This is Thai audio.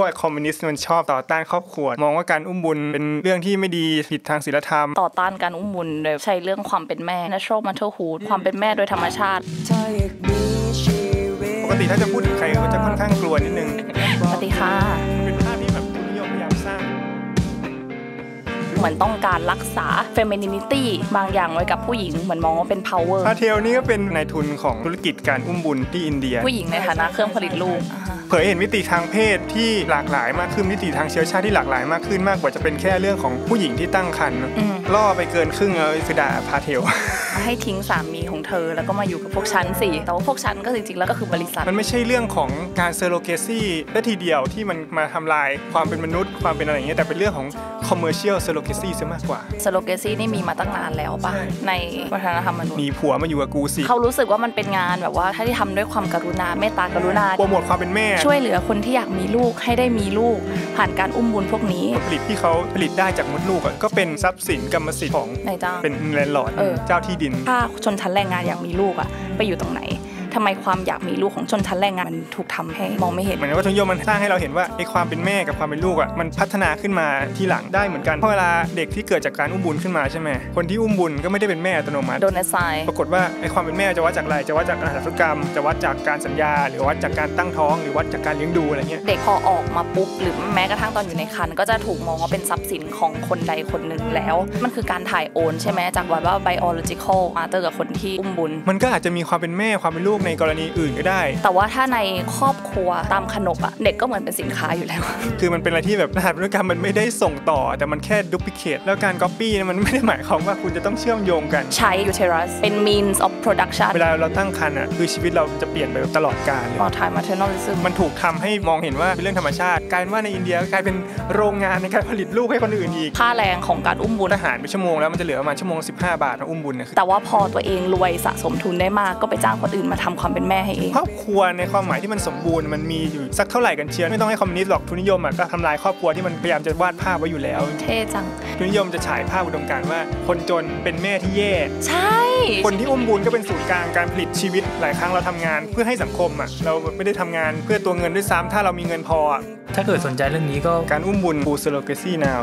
พวกคอมมิวนิสต์มันชอบต่อต้านครอบครัว มองว่าการอุ้มบุญเป็นเรื่องที่ไม่ดีผิดทางศีลธรรม ต่อต้านการอุ้มบุญโดยใช้เรื่องความเป็นแม่ natural motherhood ความเป็นแม่โดยธรรมชาติปกติถ้าจะพูดถึงใครก็จะค่อนข้างกลัวนิดนึงสวัสดีค่ะเป็นภาพที่แบบทุนนิยมพยายามสร้างเหมือนต้องการรักษา femininity บางอย่างไว้กับผู้หญิงเหมือนมองว่าเป็น power พาเทลนี่ก็เป็นนายทุนของธุรกิจการอุ้มบุญที่อินเดีย ผู้หญิงในฐานะเครื่องผลิตลูกอ่าฮะเผ ยเห็นมิติทางเพศที่หลากหลายมากขึ้นมิติทางเชื้อชาติที่หลากหลายมากขึ้นมากกว่าจะเป็นแค่เรื่องของผู้หญิงที่ตั้งครรภ์อืมล่อไปเกินครึ่งเออคือด่าพาเทลให้ทิ้งสามีของเธอแล้วก็มาอยู่กับพวกฉันสิแต่ว่าพวกฉันก็จริงๆแล้วก็คือบริษัท มันไม่ใช่เรื่องของการ surrogacy ซะทีเดียวที่มันมาทำลายความเป็นมนุษย์ความเป็นอะไรอย่างเงี้ยแต่เป็นเรื่องของ commercial surrogacy ซะมากกว่า surrogacy นี่มีมาตั้งนานแล้วป่ะใช่ในวัฒนธรรมมนุษย์มีผัวมาอยู่กับกูสิเขารู้สึกว่ามันเป็นงานแบบว่าถ้าที่ทำด้วยความกรุณาเมตตากรุณาโปรโมทความเป็นแม่ช่วยเหลือคนที่อยากมีลูกให้ได้มีลูก ผ่านการอุ้มบุญพวกนี้ผลผลิตที่เขาผลิตได้จากมดลูกอะก็เป็นทรัพย์สินกรรมสิทธิ์ของนายจ้างเป็นแลนด์ลอร์ดเออเจ้าที่ดินถ้าชนชั้นแรงงานอยากมีลูกอะไปอยู่ตรงไหน ทำไมความอยากมีลูกของชนชั้นแรงงานมันถูกทำให้มองไม่เห็นเหมือนว่าทุนนิยมมันสร้างให้เราเห็นว่าไอ้ความเป็นแม่กับความเป็นลูกอะมันพัฒนาขึ้นมาทีหลังได้เหมือนกันเพราะเวลาเด็กที่เกิดจากการอุ้มบุญขึ้นมาใช่ไหมคนที่อุ้มบุญก็ไม่ได้เป็นแม่อัตโนมัติโดนไซน์ปรากฏว่าไอ้ความเป็นแม่จะวัดจากอะไรจะวัดจากการหัตถกรรม จะวัดจากการสัญญา หรือวัดจากการตั้งท้องหรือวัดจากการเลี้ยงดูอะไรเงี้ยเด็กพอออกมาปุ๊บหรือแม้กระทั่งตอนอยู่ในครรภ์ก็จะถูกมองว่าเป็นทรัพย์สินของคนใดคนหนึ่งแล้ว มันคือการถ่ายโอนใช่ไหมจากวัดว่า biological mother กับคนที่อุ้มบุญมันก็อาจจะมีความเป็นแม่ความเป็นลูกในกรณีอื่นก็ได้ แต่ว่าถ้าในครอบครัวตามขนบอะเด็กก็เหมือนเป็นสินค้าอยู่แล้ว คือมันเป็นอะไรที่แบบรหัสพันธุกรรมมันไม่ได้ส่งต่อ แต่มันแค่ duplicate แล้วการก๊อปปี้มันไม่ได้หมายความว่าคุณจะต้องเชื่อมโยงกันใช้ uterus เป็น means of production เวลาเราตั้งครรภ์อะคือชีวิตเราจะเปลี่ยนไปแบบตลอดกาลเลย multi maternalism มันถูกทำให้มองเห็นว่าเป็นเรื่องธรรมชาติกลายเป็นว่าในอินเดียกลายเป็นโรงงานในการผลิตลูกให้คนอื่นอีกค่าแรงของการอุ้มบุญหารไปชั่วโมงแล้วมันจะเหลือประมาณชั่วโมง15 บาทนะอุ้มบุญเนี่ยคือแต่ว่าพอตัวเองรวยสะสมทุนได้มากก็ไปจ้างคนอื่นมาทำความเป็นแม่ให้เองครอบครัวในความหมายที่มันสมบูรณ์มันมีอยู่สักเท่าไหร่กันเชียวไม่ต้องให้คอมมิวนิสต์หรอกทุนนิยมอะก็ทำลายครอบครัวที่มันพยายามจะวาดภาพไว้อยู่แล้ว เท่จังทุนนิยมจะฉายภาพอุดมการณ์ว่า คนจนเป็นแม่ที่แย่ ใช่ คนที่อุ้มบุญก็เป็นศูนย์กลางการผลิตชีวิตหลายครั้งเราทำงาน เพื่อให้สังคมอะเราไม่ได้ทำงานเพื่อตัวเงินด้วยซ้ำถ้าเรามีเงินพออะถ้าเกิดสนใจเรื่องนี้ก็การอุ้มบุญ full surrogacy now